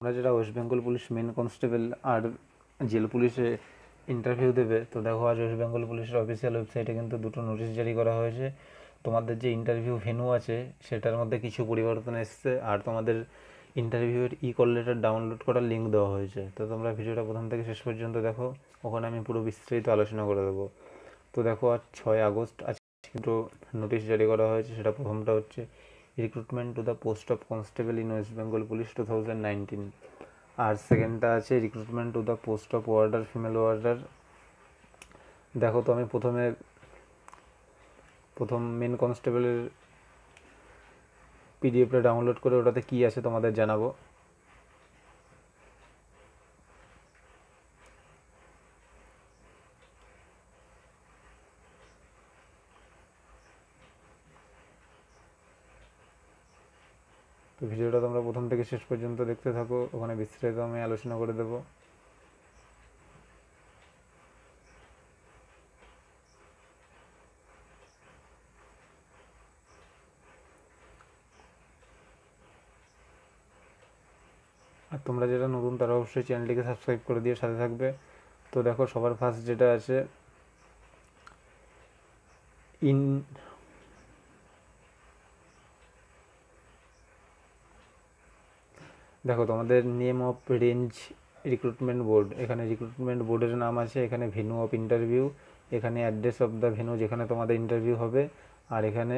তোমরা যেটা West Bengal police main constable আর jail পুলিশে ইন্টারভিউ দেবে, তো দেখো আজ ওয়েস্ট বেঙ্গল পুলিশের অফিসিয়াল ওয়েবসাইটে কিন্তু দুটো নোটিশ জারি করা হয়েছে। তোমাদের যে ইন্টারভিউ ভেনু আছে, সেটার মধ্যে কিছু পরিবর্তন এসছে আর তোমাদের ইন্টারভিউয়ের ই কল লেটার ডাউনলোড করার লিঙ্ক দেওয়া হয়েছে। তো তোমরা ভিডিওটা প্রথম থেকে শেষ পর্যন্ত দেখো, ওখানে আমি পুরো বিস্তারিত আলোচনা করে দেবো। তো দেখো আজ ছয় আগস্ট আজ কিন্তু নোটিশ জারি করা হয়েছে, সেটা প্রথমটা হচ্ছে। Recruitment to the post of constable in West Bengal police two thousand nineteen আর সেকেন্ডটা আছে recruitment to the post of warder female warder দেখো তো আমি প্রথমে, প্রথম মেন কনস্টেবলের পিডিএফটা ডাউনলোড করে ওটাতে কী আছে তোমাদের জানাব। তো ভিডিওটা তোমরা প্রথম থেকে শেষ পর্যন্ত দেখতে থাকো, ওখানে বিস্তারিত আমি আলোচনা করে দেবো। আর তোমরা যেটা নতুন, তারা অবশ্যই চ্যানেলটিকে সাবস্ক্রাইব করে দিয়ে সাথে থাকবে। তো দেখো, সবার ফার্স্ট যেটা আছে, ইন দেখো, তোমাদের name of range recruitment board এখানে রিক্রুটমেন্ট বোর্ডের নাম আছে, এখানে ভেনু অফ ইন্টারভিউ এখানে অ্যাড্রেস অফ দ্য ভেনু যেখানে তোমাদের ইন্টারভিউ হবে, আর এখানে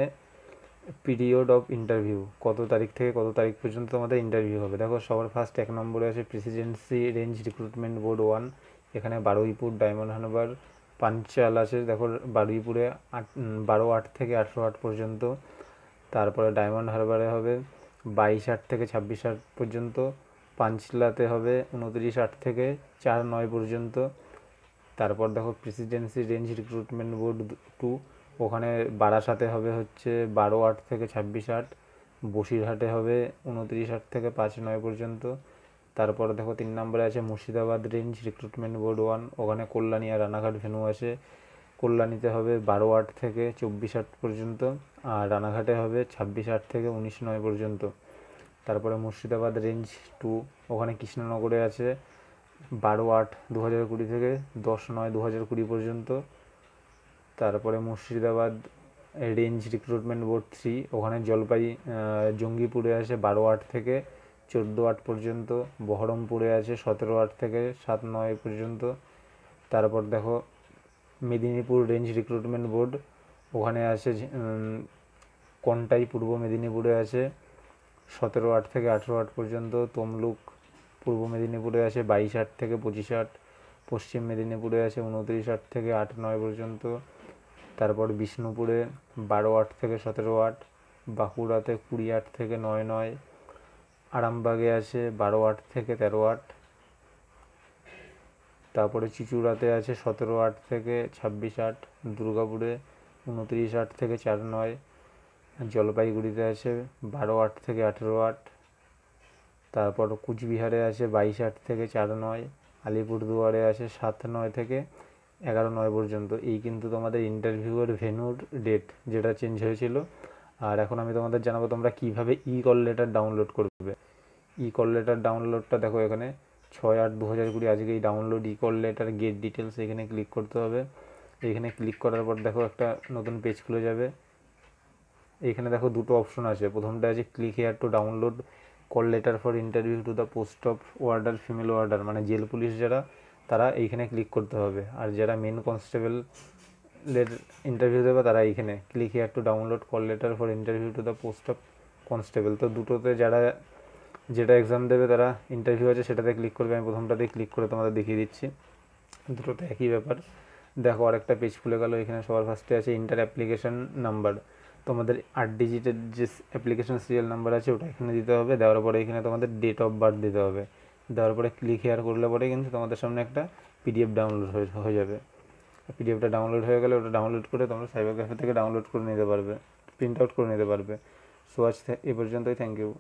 পিরিয়ড অফ ইন্টারভিউ কত তারিখ থেকে কত তারিখ পর্যন্ত তোমাদের ইন্টারভিউ হবে। দেখো, সবার ফার্স্ট এক নম্বরে আছে Presidency range recruitment board one এখানে বারুইপুর ডায়মন্ড হারবার পাঞ্চাল আছে, দেখো, বারুইপুরে আট বারো আট থেকে আঠেরো আট পর্যন্ত, তারপরে ডায়মন্ড হারবারে হবে বাইশ আট থেকে ছাব্বিশ আট পর্যন্ত পাঞ্চলাতে হবে উনত্রিশ আট থেকে চার নয় পর্যন্ত। তারপর দেখো Presidency range recruitment board two ওখানে বারাসাতে হবে হচ্ছে বারো আট থেকে ছাব্বিশ আট, বসিরহাটে হবে উনত্রিশ আট থেকে পাঁচ নয় পর্যন্ত। তারপর দেখো তিন নম্বরে আছে Murshidabad range recruitment board one ওখানে কল্যাণী আর রানাঘাট ভেনু আছে কল্যাণীতে হবে বারো আট থেকে চব্বিশ আট পর্যন্ত, আর রানাঘাটে হবে ছাব্বিশ আট থেকে উনিশ নয় পর্যন্ত। তারপরে মুর্শিদাবাদ রেঞ্জ টু ওখানে কৃষ্ণনগরে আছে বারো আট দু হাজার কুড়ি থেকে দশ নয় দু হাজার কুড়ি পর্যন্ত। তারপরে Murshidabad range recruitment board three ওখানে জলপাই জঙ্গিপুরে আছে বারো আট থেকে চোদ্দ আট পর্যন্ত, বহরমপুরে আছে সতেরো আট থেকে সাত নয় পর্যন্ত। তারপর দেখো মেদিনীপুর রেঞ্জ রিক্রুটমেন্ট বোর্ড। ওখানে আছে কন্টাই পূর্ব মেদিনীপুরে আছে সতেরো আট থেকে আঠেরো আট পর্যন্ত। তমলুক পূর্ব মেদিনীপুরে আছে বাইশ আট থেকে পঁচিশ আট। পশ্চিম মেদিনীপুরে আছে উনত্রিশ আট থেকে আট নয় পর্যন্ত। তারপর বিষ্ণুপুরে বারো আট থেকে সতেরো আট। বাঁকুড়াতে কুড়ি আট থেকে নয় নয়। আরামবাগে আছে বারো আট থেকে তেরো আট। তারপরে চিচুড়াতে আছে সতেরো আট থেকে ছাব্বিশ আট, দুর্গাপুরে উনত্রিশ আট থেকে চার নয়, জলপাইগুড়িতে আছে বারো আট থেকে আঠেরো আট, তারপর কুচবিহারে আছে বাইশ আট থেকে চার নয়, আলিপুরদুয়ারে আছে সাত নয় থেকে এগারো নয় পর্যন্ত। এই কিন্তু তোমাদের ইন্টারভিউয়ের ভেনুর ডেট যেটা চেঞ্জ হয়েছিল। আর এখন আমি তোমাদের জানাব তোমরা কীভাবে ই কল লেটার ডাউনলোড করবে। ই কল লেটার ডাউনলোডটা দেখো এখানে। ছয় আট দু হাজার কুড়ি আজকে এই download e call letter get details এখানে ক্লিক করতে হবে। এখানে ক্লিক করার পর দেখো একটা নতুন পেজ খুলে যাবে। এখানে দেখো দুটো অপশন আছে। প্রথমটা আছে click here to download call letter for interview to the post of warder female warder মানে জেল পুলিশ যারা, তারা এইখানে ক্লিক করতে হবে। আর যারা মেন কনস্টেবলের ইন্টারভিউ দেবে, তারা এইখানে click here to download call letter for interview to the post of constable তো দুটোতে যারা যেটা এক্সাম দেবে তারা ইন্টারভিউ আছে সেটাতে ক্লিক করবে, আমি প্রথমটাতে ক্লিক করে তোমাদের দেখিয়ে দিচ্ছি। দুটোতে একই ব্যাপার। দেখো আরেকটা পেজ খুলে গেল, এখানে সবার ফার্স্টে আছে ইন্টার অ্যাপ্লিকেশন নাম্বার তোমাদের আট ডিজিটের যে অ্যাপ্লিকেশান সিরিয়াল নাম্বার আছে, ওটা এখানে দিতে হবে। দেওয়ার পরে এখানে তোমাদের ডেট অফ বার্থ দিতে হবে। দেওয়ার পরে ক্লিক হেয়ার করলে পরে কিন্তু তোমাদের সামনে একটা পিডিএফ ডাউনলোড হয়ে যাবে। পিডিএফটা ডাউনলোড হয়ে গেলে ওটা ডাউনলোড করে তোমরা সাইবার ক্যাফে থেকে ডাউনলোড করে নিতে পারবে প্রিন্ট আউট করে নিতে পারবে। সো আজ এ পর্যন্তই থ্যাংক ইউ